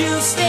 you stay?